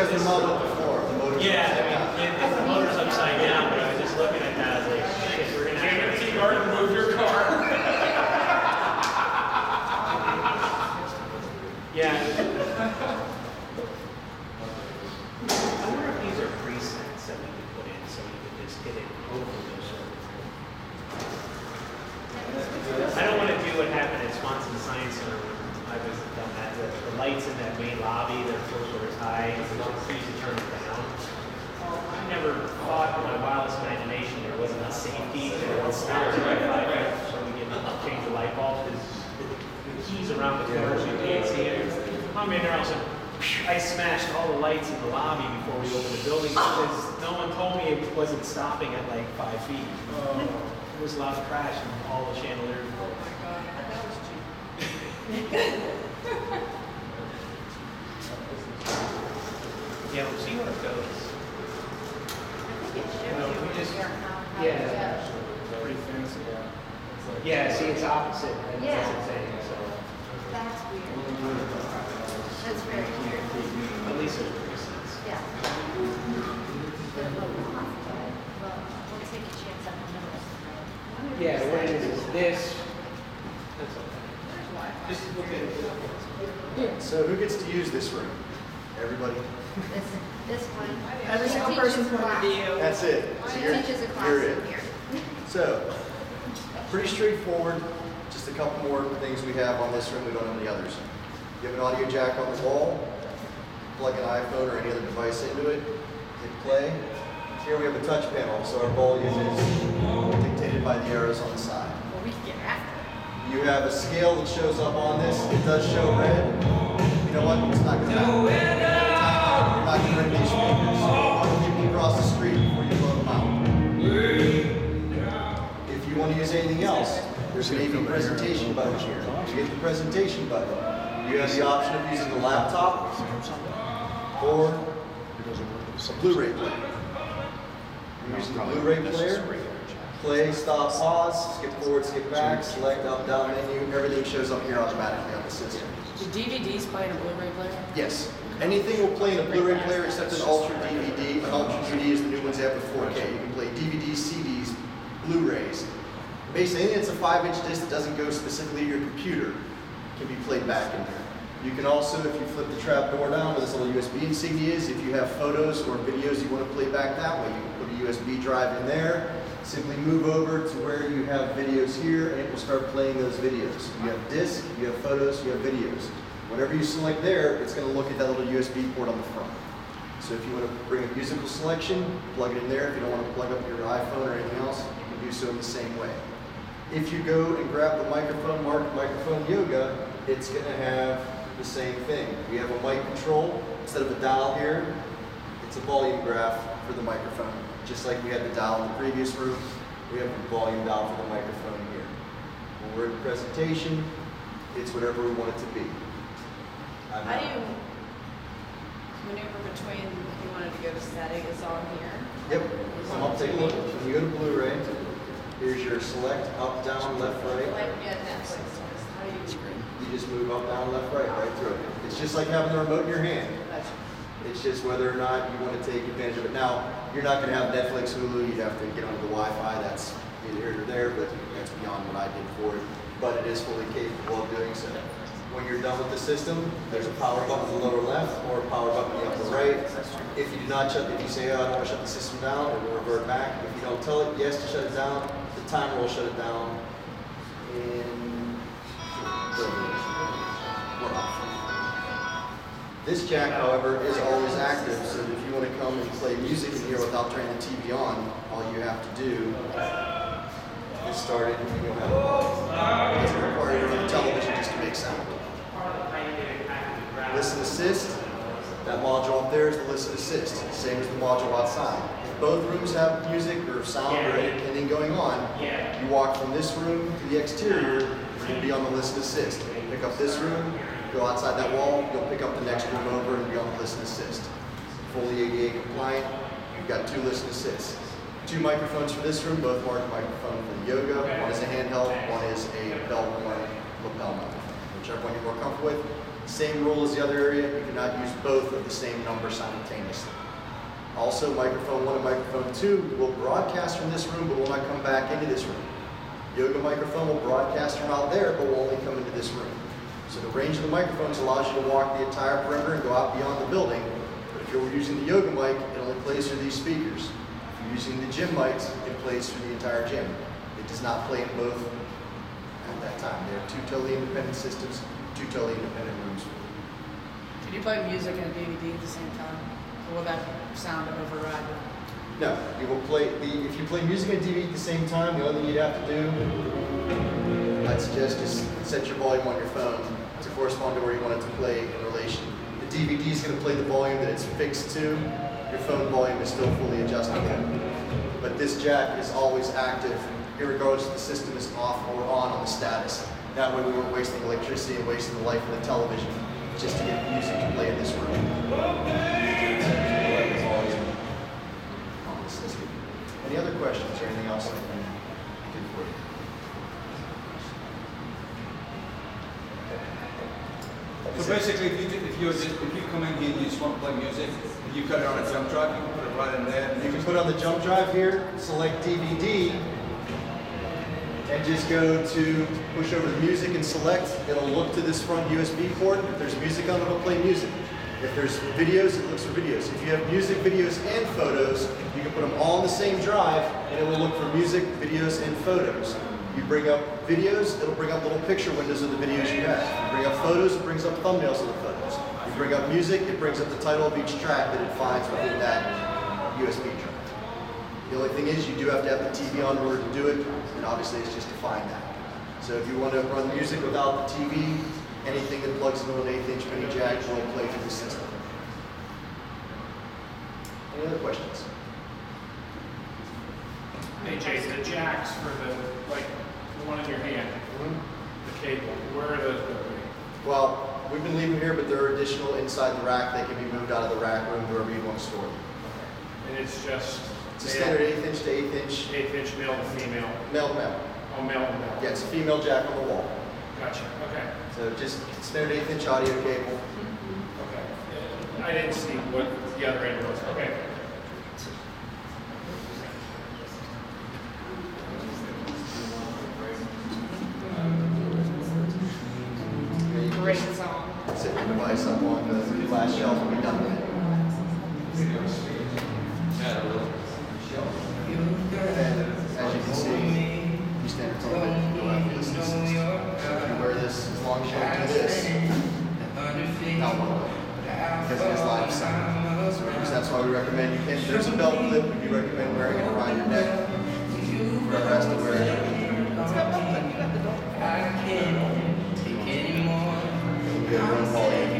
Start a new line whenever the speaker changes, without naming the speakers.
because they're modeled up the the motor's.
Yeah, I mean, if if the motor's upside down, but I was just looking at that, I was like, shit, we're gonna have to.
Martin, move your car.
Yeah. I wonder if these are presets that we could put in, so we could just get it over those. I don't wanna do what happened at Swanson Science Center when I was done that, the, the lights in that main lobby, they're so sort of high, it's easy to turn it down. I never thought in my wildest imagination there wasn't a safety to it stops at like five minutes, so we can change the light bulb, because the keys around the corner, so you can't see it. I'm in there, I was like, I smashed all the lights in the lobby before we opened the building, because no one told me it wasn't stopping at like five feet. There was a lot of crash and all the chandeliers. Broke. Oh my god, that was cheap. yeah, we'll see where it goes. No, we just- Yeah.
Pretty fancy, yeah.
Yeah, see, it's opposite. That's
Yeah.
what I'm saying, so
That's weird. That's very weird.
at least there's presets.
Yeah. But a little off, but, well, we'll take a chance on the numbers.
Yeah, what it is, is this. That's okay. Just look at it.
So who gets to use this room? Everybody?
This, this one.
Every
She
single
teaches
person's
a
point of
class.
view.
That's it. So
She
you're-
teaches a class
you're
in
it.
here.
So, pretty straightforward, just a couple more things we have on this room, we don't have any others. You have an audio jack on the wall, plug an iPhone or any other device into it, hit play. Here we have a touch panel, so our volume is have a scale that shows up on this, it does show red. You know what, it's not gonna matter. We're not gonna bring these speakers, I'll keep them across the street before you blow them out. If you want to use anything else, there's an AV presentation button here. You get the presentation button. You have the option of using the laptop or a Blu-ray player. You're using the Blu-ray player, play, stop, pause, skip forward, skip back, select up, down menu, everything shows up here automatically on the system.
Do DVDs play in a Blu-ray player?
Yes. Anything will play in a Blu-ray player except an Ultra DVD. An Ultra DVD is the new ones they have with 4K. You can play DVDs, CDs, Blu-rays. Basically, anything that's a 5-inch disc that doesn't go specifically to your computer can be played back in there. You can also, if you flip the trap door down where this little USB insignia is, if you have photos or videos you want to play back that way, you can put a USB drive in there. Simply move over to where you have videos here, and it will start playing those videos. You have disc, you have photos, you have videos. Whatever you select there, it's going to look at that little USB port on the front. So if you want to bring a musical selection, plug it in there. If you don't want to plug up your iPhone or anything else, you can do so in the same way. If you go and grab the microphone marked microphone yoga, it's going to have the same thing. We have a mic control. Instead of a dial here, it's a volume graph for the microphone. Just like we had the dial in the previous room, we have a volume dial for the microphone here. When we're in presentation, it's whatever we want it to be. I'm
How do you maneuver between, if you wanted to go to settings on here?
Yep, come up, take a look. When you go to Blu-ray, here's your select, up, down, left, right.
Like, yeah, Netflix, how do you?
You just move up, down, left, right, right through it. It's just like having the remote in your hand. It's just whether or not you want to take advantage of it. Now, you're not going to have Netflix, Hulu, you'd have to get onto the Wi-Fi, that's neither here or there, but that's beyond what I did for it. But it is fully capable of doing so. When you're done with the system, there's a power button in the lower left or a power button in the upper right. If you do not shut, if you say, oh, I don't want to shut the system down, it will revert back. If you don't tell it yes to shut it down, the timer will shut it down we're off. This jack, however, is always active, so if you want to come and play music in here without turning the TV on, all you have to do is start it and you'll have it. doesn't require your own television just to make sound. Listen assist, that module up there is the listen assist, same as the module outside. If both rooms have music or sound or anything going on, you walk from this room to the exterior, you'll be on the listen assist. Pick up this room, go outside that wall, you'll pick up the next room over and be on the listen assist. Fully ADA compliant, you've got two listen assists. Two microphones for this room, both marked microphone for the yoga. One is a handheld, one is a belt lapel microphone, which whichever one you're more comfortable with. Same rule as the other area, you cannot use both of the same number simultaneously. Also, microphone one and microphone two will broadcast from this room, but will not come back into this room. Yoga microphone will broadcast from out there, but will only come into this room. So the range of the microphones allows you to walk the entire perimeter and go out beyond the building. But if you're using the yoga mic, it only plays through these speakers. If you're using the gym mics, it plays through the entire gym. It does not play in both at that time. They are two totally independent systems, two totally independent rooms.
Can you play music and a DVD at the same time? Or will that sound override?
No, you will play the if you play music and DVD at the same time. The only thing you'd have to do, I'd suggest, is set your volume on your phone to correspond to where you want it to play in relation. The DVD is going to play the volume that it's fixed to. Your phone volume is still fully adjustable. But this jack is always active, regardless if the system is off or on on the status. That way, we weren't wasting electricity and wasting the life of the television just to get music to play in this room. It's always on the system. Any other questions or anything else I can do for you?
So basically, if you, did- if you, just- if you come in here and you just want to play music, you cut it on a jump drive, you can put it right in there. and
You can put on the jump drive here, select DVD, and just go to push over the music and select. It'll look to this front USB port. If there's music on it, it'll play music. If there's videos, it looks for videos. If you have music, videos, and photos, you can put them all in the same drive, and it will look for music, videos, and photos. You bring up videos, it'll bring up little picture windows of the videos you have. You bring up photos, it brings up thumbnails of the photos. You bring up music, it brings up the title of each track that it finds within that USB drive. The only thing is, you do have to have the TV on in order to do it, and obviously it's just to find that. So if you want to run music without the TV, anything that plugs into an eighth-inch mini jack will play through the system. Any other questions?
Hey Jay, the jacks for the, like, the one in your hand, mm-hmm. the cable, where are those going to be?
Well, we've been leaving here, but there are additional inside the rack. They can be moved out of the rack room wherever you want to store them.
And it's just.
It's a standard eighth-inch to eighth-inch,
Eighth inch male to female,
male to male.
oh, male to male.
Yeah, it's a female jack on the wall.
Gotcha, okay,
So just standard eighth-inch audio cable. Mm-hmm.
okay. I didn't see what the other end was, okay.
So because that's why we recommend, you can, there's a belt clip, we do recommend wearing it around your neck. For the rest of wear it. It'll be around